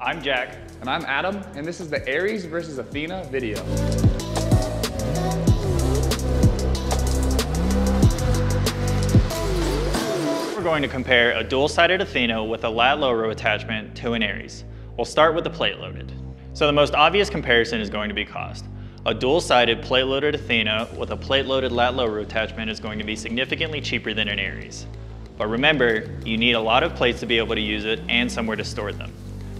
I'm Jack. And I'm Adam, and this is the Ares versus Athena video. We're going to compare a dual-sided Athena with a lat low row attachment to an Ares. We'll start with the plate loaded. So the most obvious comparison is going to be cost. A dual-sided plate-loaded Athena with a plate-loaded lat low row attachment is going to be significantly cheaper than an Ares. But remember, you need a lot of plates to be able to use it and somewhere to store them.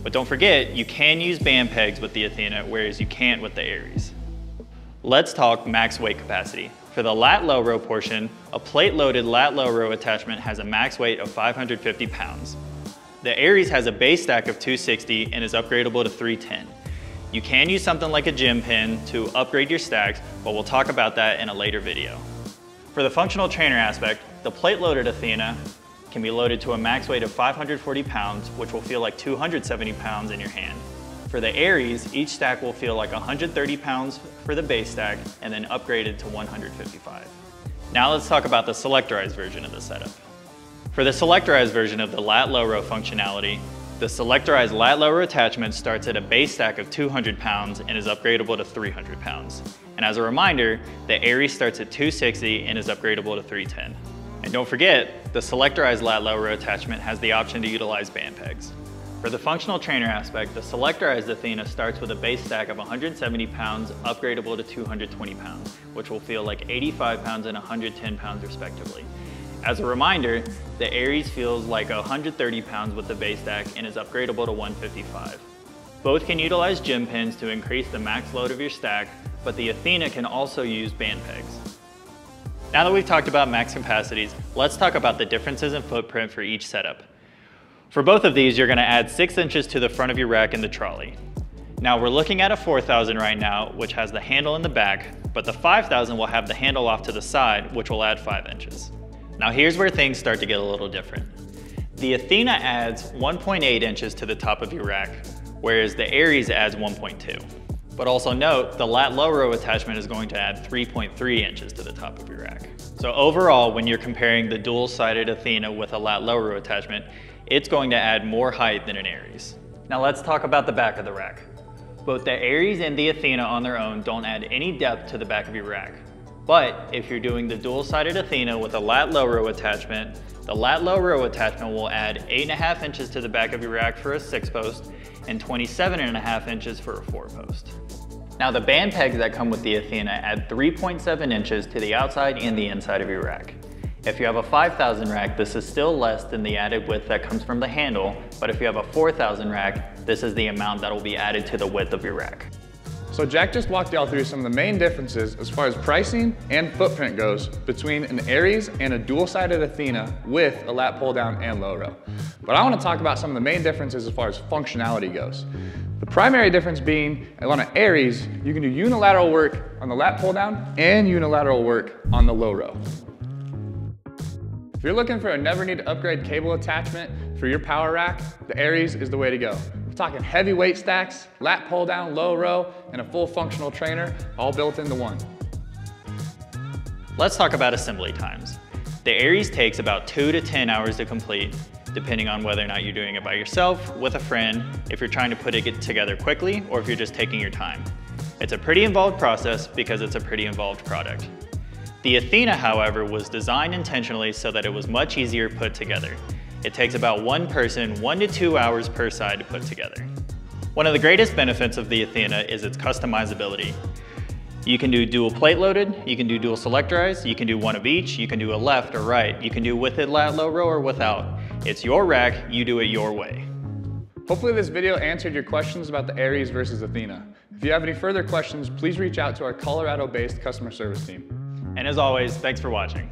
But don't forget, you can use band pegs with the Athena, whereas you can't with the Ares. Let's talk max weight capacity. For the lat low row portion, a plate loaded lat low row attachment has a max weight of 550 pounds. The Ares has a base stack of 260 and is upgradable to 310. You can use something like a gym pin to upgrade your stacks, but we'll talk about that in a later video. For the functional trainer aspect, the plate loaded Athena can be loaded to a max weight of 540 pounds, which will feel like 270 pounds in your hand. For the Ares, each stack will feel like 130 pounds for the base stack and then upgraded to 155. Now let's talk about the selectorized version of the setup. For the selectorized version of the lat low row functionality, the selectorized lat row attachment starts at a base stack of 200 pounds and is upgradable to 300 pounds. And as a reminder, the Ares starts at 260 and is upgradable to 310. And don't forget, the selectorized lat lower attachment has the option to utilize band pegs. For the functional trainer aspect, the selectorized Athena starts with a base stack of 170 pounds, upgradable to 220 pounds, which will feel like 85 pounds and 110 pounds respectively. As a reminder, the Ares feels like 130 pounds with the base stack and is upgradable to 155. Both can utilize gym pins to increase the max load of your stack, but the Athena can also use band pegs. Now that we've talked about max capacities, let's talk about the differences in footprint for each setup. For both of these, you're gonna add six inches to the front of your rack in the trolley. Now we're looking at a 4000 right now, which has the handle in the back, but the 5000 will have the handle off to the side, which will add five inches. Now here's where things start to get a little different. The Athena adds 1.8 inches to the top of your rack, whereas the Ares adds 1.2. But also note, the lat low row attachment is going to add 3.3 inches to the top of your rack. So overall, when you're comparing the dual-sided Athena with a lat low row attachment, it's going to add more height than an Ares. Now let's talk about the back of the rack. Both the Ares and the Athena on their own don't add any depth to the back of your rack. But if you're doing the dual-sided Athena with a lat low row attachment, the lat low row attachment will add 8.5 inches to the back of your rack for a 6 post and 27.5 inches for a 4 post. Now the band pegs that come with the Athena add 3.7 inches to the outside and the inside of your rack. If you have a 5000 rack, this is still less than the added width that comes from the handle, but if you have a 4000 rack, this is the amount that will be added to the width of your rack. So Jack just walked y'all through some of the main differences as far as pricing and footprint goes between an Ares and a dual-sided Athena with a lat pull down and low row. But I wanna talk about some of the main differences as far as functionality goes. The primary difference being on an Ares, you can do unilateral work on the lat pull down and unilateral work on the low row. If you're looking for a never need to upgrade cable attachment for your power rack, the Ares is the way to go. Talking heavy weight stacks, lat pull down, low row, and a full functional trainer, all built into one. Let's talk about assembly times. The Ares takes about two to 10 hours to complete, depending on whether or not you're doing it by yourself, with a friend, if you're trying to put it together quickly, or if you're just taking your time. It's a pretty involved process because it's a pretty involved product. The Athena, however, was designed intentionally so that it was much easier put together. It takes about one person, one to two hours per side to put together. One of the greatest benefits of the Athena is its customizability. You can do dual plate loaded, you can do dual selectorized, you can do one of each, you can do a left or right, you can do with it lat low row or without. It's your rack, you do it your way. Hopefully this video answered your questions about the Ares versus Athena. If you have any further questions, please reach out to our Colorado-based customer service team. And as always, thanks for watching.